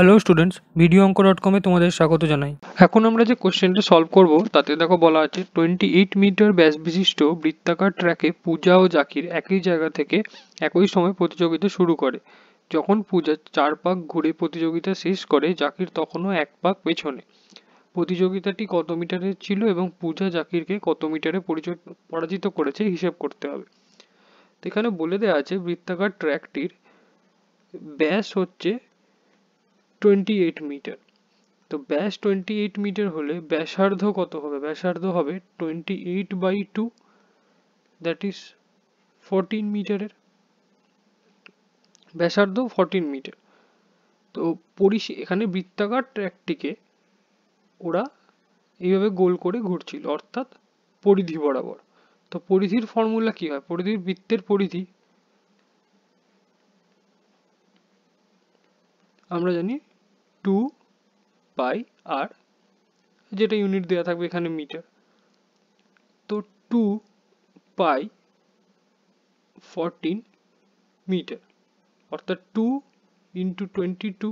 Hello students video অঙ্ক dot কমে তোমাদের স্বাগত জানাই। এখন আমরা যে কোশ্চেনটা সলভ করব, তাতে দেখো বলা আছে টোয়েন্টি এইট মিটার ব্যাস বিশিষ্ট বৃত্তাকার ট্র্যাকে পূজা ও জাকির একই জায়গা থেকে একই সময় প্রতিযোগিতা শুরু করে। যখন পূজা চার পাক ঘুরে প্রতিযোগিতা শেষ করে, জাকির তখনও এক পাক পেছনে। প্রতিযোগিতাটি কত মিটারের ছিল এবং পূজা জাকিরকে কত মিটারে পরাজিত করেছে হিসেব করতে হবে। এখানে বলে দেওয়া আছে, বৃত্তাকার ট্র্যাকটির ব্যাস হচ্ছে টোয়েন্টি এইট মিটার তো ব্যাস টোয়েন্টি এইট মিটার হলে ব্যাসার্ধ কত হবে? ব্যাসার্ধ হবে twenty eight by two that is fourteen মিটারের ব্যাসার্ধ ফোরটিন মিটার তো পরিসী, এখানে বৃত্তাকার ট্র্যাকটিকে ওরা এইভাবে গোল করে ঘুরছিল, অর্থাৎ পরিধি বরাবর। তো পরিধির ফর্মুলা কি হয়? পরিধির বৃত্তের পরিধি আমরা জানি টু পাই আর যেটা ইউনিট দেওয়া থাকবে এখানে মিটার তো টু পাই ফরটিন মিটার অর্থাৎ two into twenty two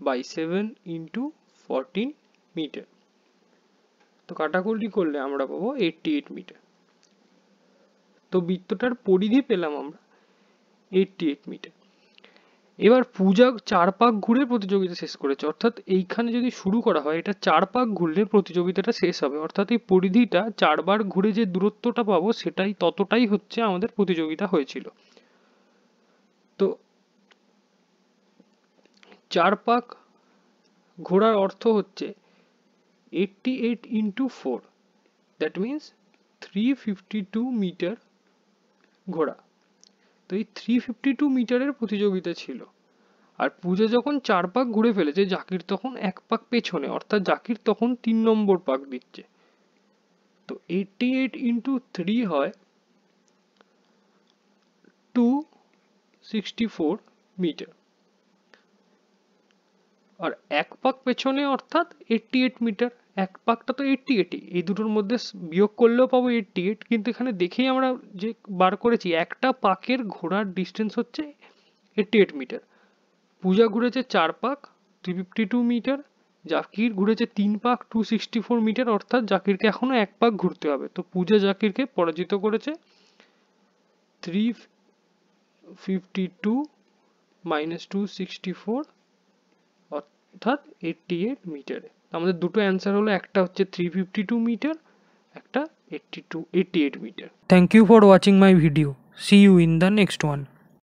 by seven into fourteen metre তো কাটাকুটি করলে আমরা পাবো এইটটি এইট মিটার তো বৃত্তটার পরিধি পেলাম আমরা এইটটি এইট মিটার এবার পূজা চার পাক ঘুরে প্রতিযোগিতা শেষ করেছে। অর্থাৎ এইখানে যদি শুরু করা হয়, এটা চার পাক ঘুরলে প্রতিযোগিতাটা শেষ হবে। অর্থাৎ এই পরিধিটা চারবার ঘুরে যে দূরত্বটা পাবো, সেটাই ততটাই হচ্ছে আমাদের প্রতিযোগিতা হয়েছিল। তো চার পাক ঘোরার অর্থ হচ্ছে eighty eight into four that means three fifty two metre ঘোরা। তো এই থ্রি ফিফটি টু মিটারের প্রতিযোগিতা ছিল। আর পূজা যখন চার পাক ঘুরে ফেলেছে, জাকির তখন এক পাক পেছনে, অর্থাৎ জাকির তখন তিন নম্বর পাক দিচ্ছে। তো এইটটি এইট ইন্টু থ্রি হয় টু সিক্সটি ফোর মিটার। আর এক পাক পেছনে, অর্থাৎ এইটটি এইট মিটার। এক পাকটা তো এইটটি এইটি এই দুটোর মধ্যে বিয়োগ করলেও পাবো এইটটি এইট কিন্তু এখানে দেখেই আমরা যে বার করেছি, একটা পাকের ঘোরার ডিস্টেন্স হচ্ছে এইটটি এইট মিটার পূজা ঘুরেছে চার পাক three fifty two metre Zakir ঘুরেছে তিন পাক টু সিক্সটি ফোর মিটার অর্থাৎ জাকিরকে এখনও এক পাক ঘুরতে হবে। তো পূজা জাকিরকে পরাজিত করেছে three fifty two minus two sixty four অর্থাৎ এইটটি এইট মিটারে আমাদের দুটো অ্যান্সার হলো, একটা হচ্ছে থ্রি ফিফটি টু মিটার একটা eighty two eighty eight metre thank you for watching my video see you in the next one